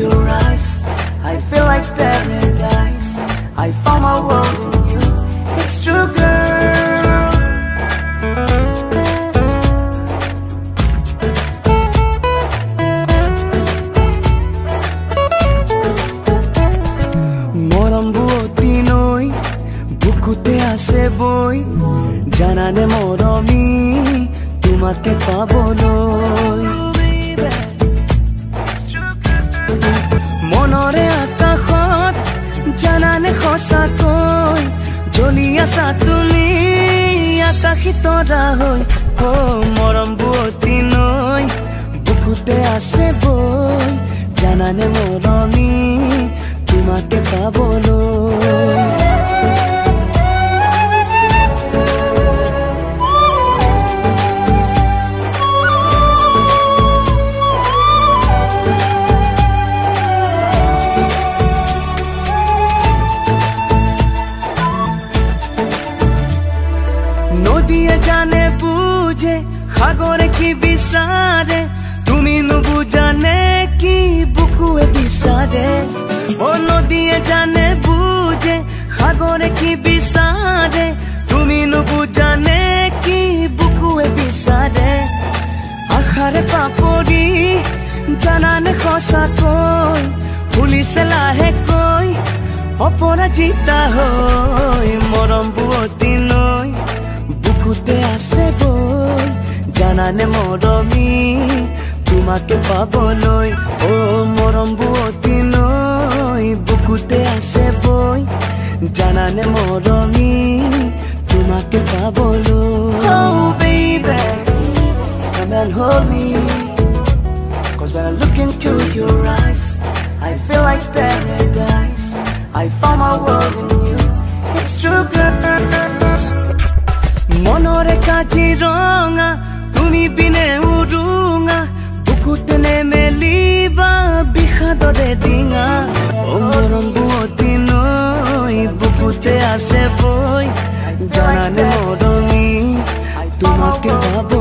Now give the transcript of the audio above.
your eyes. I feel like paradise. I found my world in you. It's true girl. মোর অম্বুতি নৈ বুকুতে আছে বৈ জানানে মৰমী তোমাকে পাবলৈ সঁচাকৈ জ্বলি আছা তুমি আকাশী তৰা হৈ অ মৰম বুৱতী নৈ বুকুতে আছে বৈ জানানে মৰমী তোমাকে পাবলৈ। নদীয়ে জানে বুঝে, সাগরে কি বিচারে তুমি নুবুজানে কি, বুকুয়ে বিচারে ও নদীয়ে জানে বুঝে, সাগরে কি বিচারে তুমি নুবুজানে কি, বুকুয়ে বিচারে আশাৰে পাপৰি জানানে সঁচাকৈ ফুলিছে লাহেকৈ অপৰাজিতা হৈ মৰম বুৱতী নৈ বুকুতে আছে জানানে তোমাকে পাবলৈ অ মৰম বুৱতী নৈ বুকুতে আছে বৈ জানানে মৰমী তোমাকে পাবলৈ hold me বিষাদৰে দিঙা ও মরম বুৱতী নই বুকুতে আছে বই জানানে মরমি তোমাকে পাবলৈ